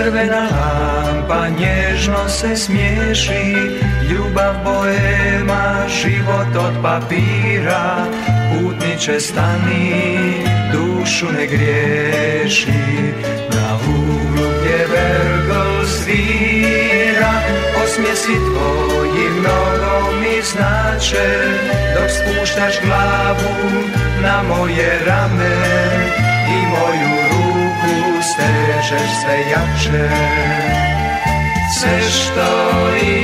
Crvena lampa nježno se smiješi Ljubav boema, život od papira Putniče stani, dušu ne griješi. Na uglu gdje vergol svira Osmjesi tvoji mnogo mi znače Dok spuštaš glavu na moje rame I moju stežeš sve jače Sve što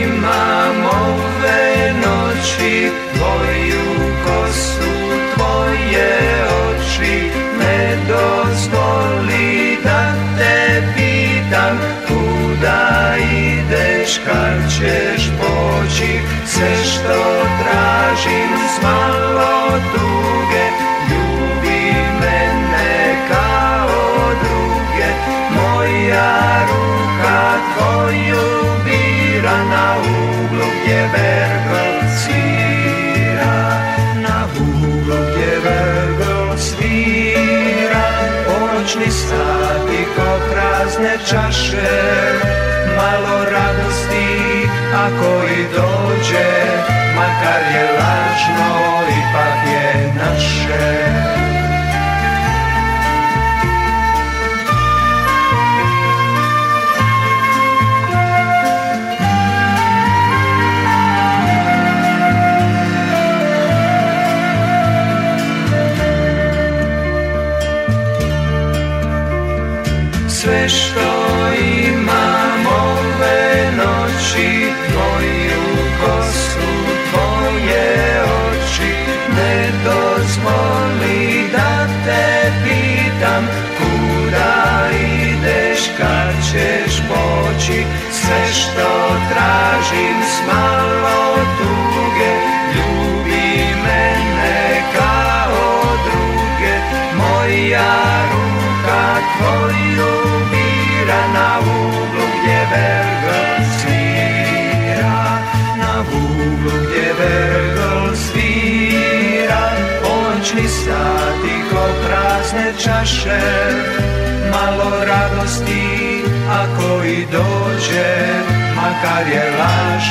imam ove noći Tvoju kosu, tvoje oči Ne dozvoli da te pitam Kuda ideš, kad ćeš poći Sve što tražim Ponoćni sati ko prazne čaše Malo radosti ako i dođe Makar je lažno, ipak Sve što imam ove noći Tvoju kosu, tvoje oči. Ne dozvoli da te pitam Kuda ideš, kad ćeš poći? Sve što tražim s čaše Malo radosti ako i dođe Makar je lažno